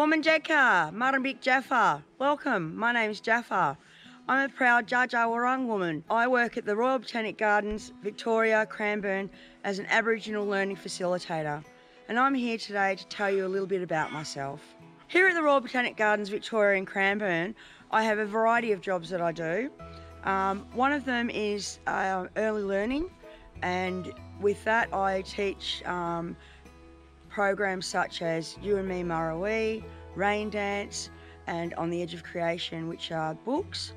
Woman Marambik Jaffa. Welcome, my name's Jaffa. I'm a proud Dja Dja Wurrung woman. I work at the Royal Botanic Gardens, Victoria, Cranbourne, as an Aboriginal learning facilitator. And I'm here today to tell you a little bit about myself. Here at the Royal Botanic Gardens, Victoria in Cranbourne, I have a variety of jobs that I do. Um, one of them is uh, early learning, and with that, I teach um, programs such as You and Me Murrawee, Rain Dance, and On the Edge of Creation, which are books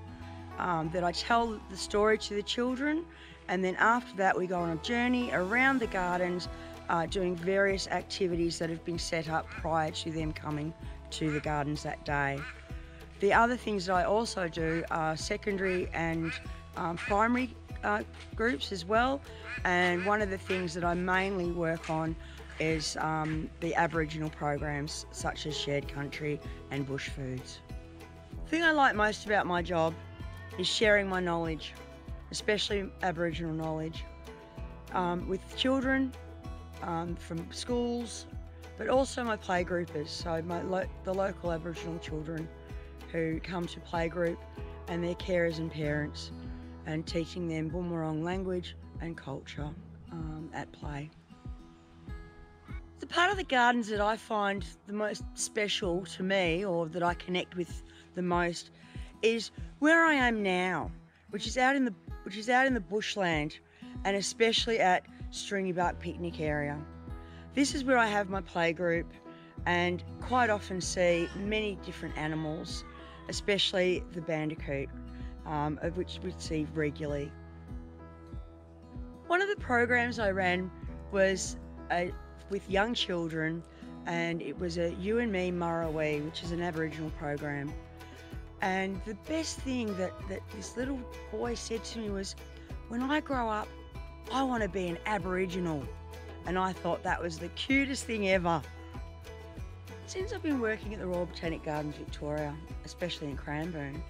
um, that I tell the story to the children. And then after that, we go on a journey around the gardens, uh, doing various activities that have been set up prior to them coming to the gardens that day. The other things that I also do are secondary and um, primary uh, groups as well. And one of the things that I mainly work on is um, the Aboriginal programs such as Shared Country and Bush Foods. The thing I like most about my job is sharing my knowledge, especially Aboriginal knowledge, um, with children um, from schools, but also my playgroupers, so my lo the local Aboriginal children who come to playgroup and their carers and parents and teaching them Boonwurrung language and culture um, at play. The part of the gardens that I find the most special to me or that I connect with the most is where I am now, which is out in the which is out in the bushland and especially at Stringybark picnic area. This is where I have my playgroup and quite often see many different animals, especially the bandicoot, um, of which we see regularly. One of the programs I ran was a with young children, and it was a You and Me Murrawee, which is an Aboriginal program. And the best thing that, that this little boy said to me was, When I grow up, I want to be an Aboriginal. And I thought that was the cutest thing ever. Since I've been working at the Royal Botanic Gardens Victoria, especially in Cranbourne,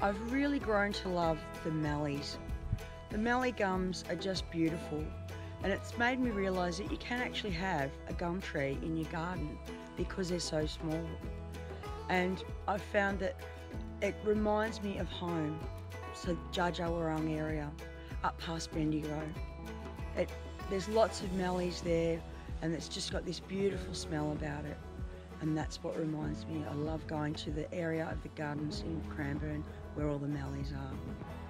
I've really grown to love the mallees. The mallee gums are just beautiful and it's made me realise that you can actually have a gum tree in your garden because they're so small. And I've found that it reminds me of home, so Djaara, up past Bendigo. It, there's lots of mallees there and it's just got this beautiful smell about it. And that's what reminds me, I love going to the area of the gardens in Cranbourne where all the mallees are.